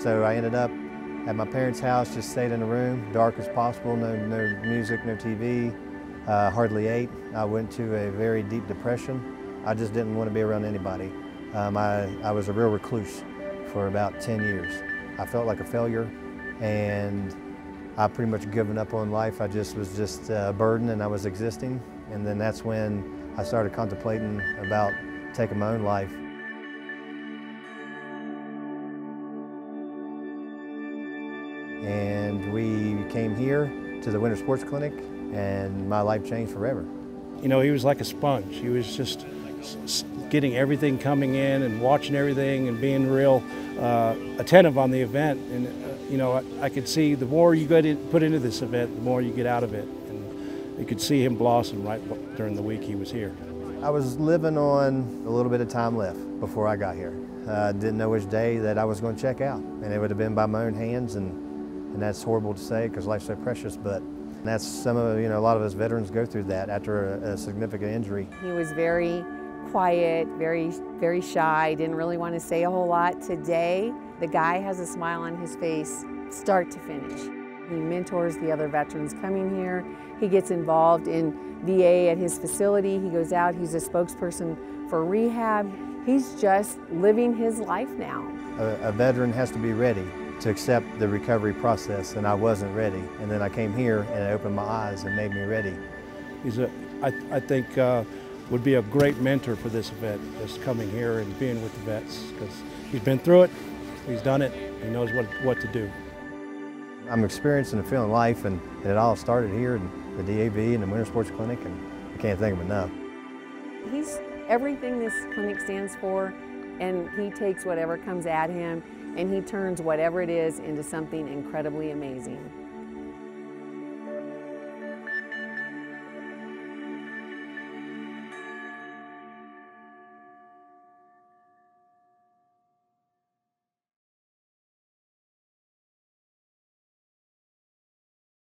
So I ended up at my parents' house, just stayed in a room, dark as possible, no, no music, no TV, uh, hardly ate. I went to a very deep depression. I just didn't want to be around anybody. Um, I, I was a real recluse for about 10 years. I felt like a failure and I pretty much given up on life. I just was just a burden and I was existing. And then that's when I started contemplating about taking my own life. And we came here to the Winter Sports Clinic and my life changed forever. You know, he was like a sponge. He was just getting everything coming in and watching everything and being real uh, attentive on the event. And, uh, you know, I, I, could see the more you get in, put into this event, the more you get out of it. And you could see him blossom right during the week he was here. I was living on a little bit of time left before I got here. I uh, didn't know which day that I was going to check out. And it would have been by my own hands. And, and that's horrible to say because life's so precious. But that's some of, you know, a lot of us veterans go through that after a, a significant injury. He was very quiet, very, very shy, didn't really want to say a whole lot. Today, the guy has a smile on his face, start to finish. He mentors the other veterans coming here. He gets involved in VA at his facility. He goes out, he's a spokesperson for rehab. He's just living his life now. A, a veteran has to be ready to accept the recovery process, and I wasn't ready. And then I came here and it opened my eyes and made me ready. He's a, I, I think, uh, would be a great mentor for this event, just coming here and being with the vets, because he's been through it, he's done it, he knows what, what to do. I'm experiencing and feeling life, and it all started here in the DAV and the Winter Sports Clinic, and I can't thank him enough. He's everything this clinic stands for, and he takes whatever comes at him, and he turns whatever it is into something incredibly amazing.